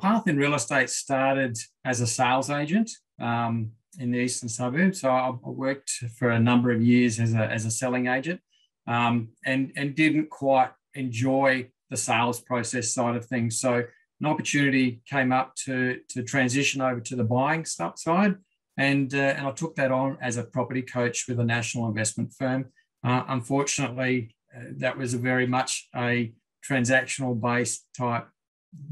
path in real estate started as a sales agent um, in the eastern suburbs. So I worked for a number of years as a, as a selling agent um, and, and didn't quite enjoy the sales process side of things. So an opportunity came up to, to transition over to the buying side. And, uh, and I took that on as a property coach with a national investment firm. Uh, unfortunately, uh, that was a very much a transactional based type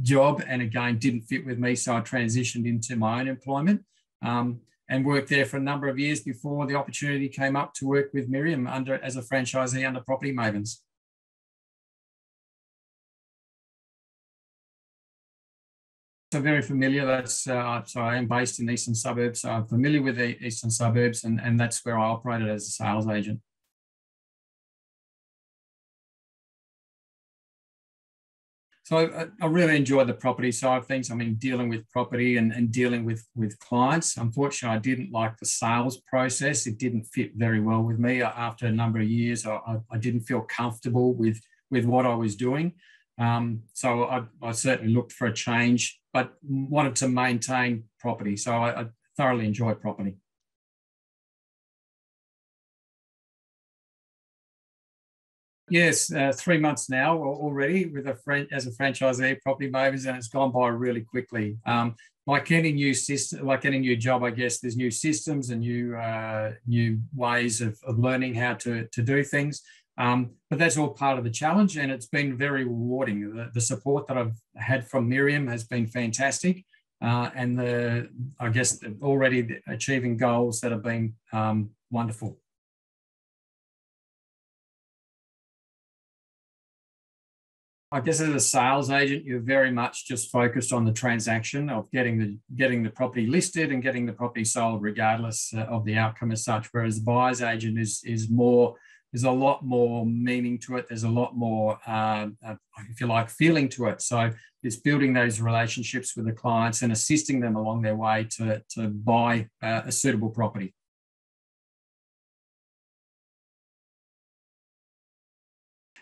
job and again didn't fit with me so i transitioned into my own employment um, and worked there for a number of years before the opportunity came up to work with miriam under as a franchisee under property mavens. So very familiar that's uh, so i am based in eastern suburbs so i'm familiar with the eastern suburbs and, and that's where i operated as a sales agent So I, I, really enjoy the property side of things. I mean, dealing with property and, and dealing with, with clients. Unfortunately, I didn't like the sales process. It didn't fit very well with me. After a number of years, I, I didn't feel comfortable with, with what I was doing. Um, so I, I, certainly looked for a change, but wanted to maintain property. So I, I thoroughly enjoy property. Yes, uh, three months now already with a friend as a franchisee, property mavens, and it's gone by really quickly. Um, like any new system, like any new job, I guess there's new systems and new uh, new ways of, of learning how to to do things. Um, but that's all part of the challenge, and it's been very rewarding. The, the support that I've had from Miriam has been fantastic, uh, and the I guess already achieving goals that have been um, wonderful. I guess as a sales agent, you're very much just focused on the transaction of getting the getting the property listed and getting the property sold, regardless uh, of the outcome as such. Whereas the buyer's agent is is more there's a lot more meaning to it. There's a lot more, uh, uh, if you like, feeling to it. So it's building those relationships with the clients and assisting them along their way to to buy uh, a suitable property.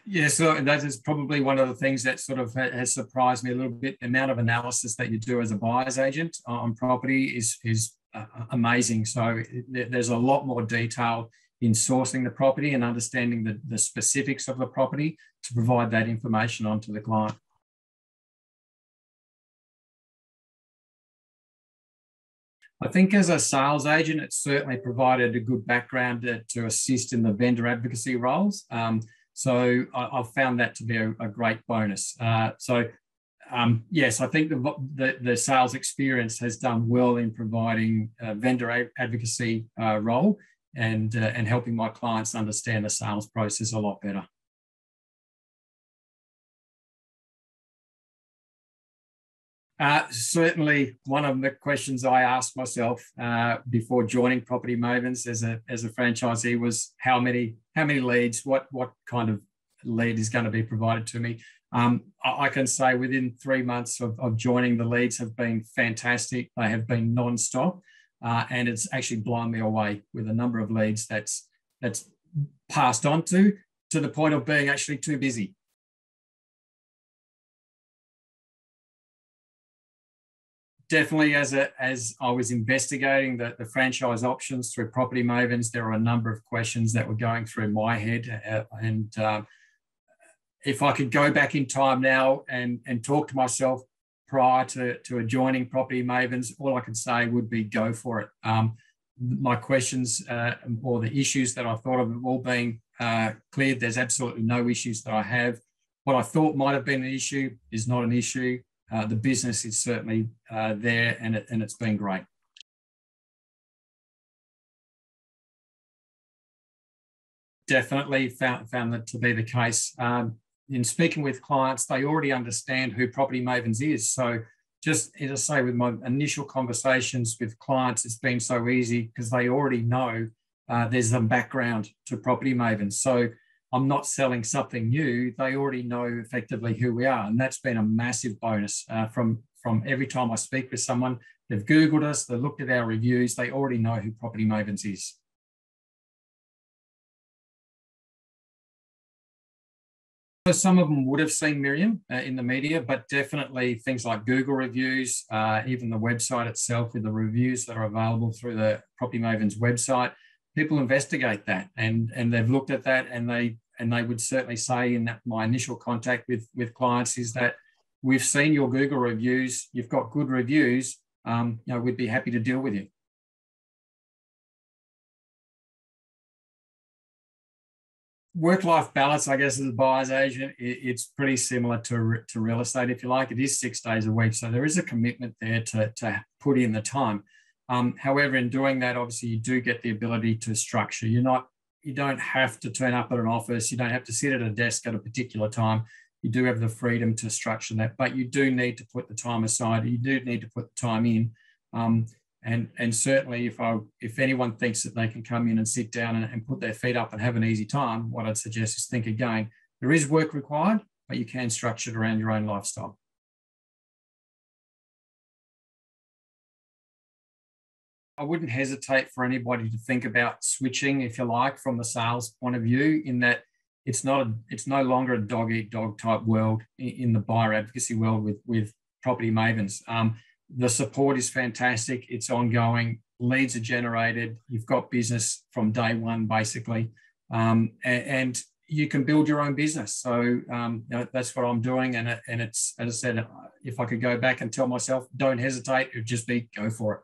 Yeah, so that is probably one of the things that sort of has surprised me a little bit. The amount of analysis that you do as a buyer's agent on property is is uh, amazing. So there's a lot more detail in sourcing the property and understanding the, the specifics of the property to provide that information onto the client. I think as a sales agent, it certainly provided a good background to, to assist in the vendor advocacy roles. Um, so I, have found that to be a, a great bonus. Uh, so um, yes, I think the, the, the, sales experience has done well in providing a vendor advocacy uh, role and, uh, and helping my clients understand the sales process a lot better. Uh, certainly, one of the questions I asked myself uh, before joining Property Mavens as a as a franchisee was how many how many leads, what what kind of lead is going to be provided to me. Um, I, I, can say within three months of, of, joining, the leads have been fantastic. They have been non-stop, uh, and it's actually blown me away with a number of leads that's that's passed on to to the point of being actually too busy. Definitely as a, as I was investigating the, the franchise options through Property Mavens, there were a number of questions that were going through my head. Uh, and um, if I could go back in time now and, and talk to myself prior to, to joining Property Mavens, all I could say would be go for it. Um, my questions uh, or the issues that I thought of have all been uh, cleared. There's absolutely no issues that I have. What I thought might have been an issue is not an issue uh, the business is certainly uh, there and, it, and it's been great. Definitely found, found that to be the case. Um, in speaking with clients, they already understand who Property Mavens is. So just as I say, with my initial conversations with clients, it's been so easy because they already know uh, there's some background to Property Mavens. So I'm not selling something new. They already know effectively who we are, and that's been a massive bonus uh, from from every time I speak with someone. They've Googled us, they looked at our reviews, they already know who Property Mavens is. So some of them would have seen Miriam uh, in the media, but definitely things like Google reviews, uh, even the website itself with the reviews that are available through the Property Mavens website. People investigate that and, and they've looked at that and they and they would certainly say in that my initial contact with, with clients is that we've seen your Google reviews, you've got good reviews, um, you know, we'd be happy to deal with you. work-life balance, I guess, as a buyer's agent, it's pretty similar to, to real estate, if you like. It is six days a week, so there is a commitment there to, to put in the time. Um, however, in doing that, obviously, you do get the ability to structure. You're not, you don't have to turn up at an office. You don't have to sit at a desk at a particular time. You do have the freedom to structure that, but you do need to put the time aside. You do need to put the time in. Um, and, and certainly, if I if anyone thinks that they can come in and sit down and, and put their feet up and have an easy time, what I'd suggest is think again. There is work required, but you can structure it around your own lifestyle. I wouldn't hesitate for anybody to think about switching, if you like, from the sales point of view, in that it's not a, it's no longer a dog eat dog type world in, the buyer advocacy world with with property mavens. Um, the support is fantastic. It's ongoing. Leads are generated. You've got business from day one, basically, um, and, and, you can build your own business. So um, that's what I'm doing. And, and it's, as I said, if I could go back and tell myself, don't hesitate, it'd just be go for it.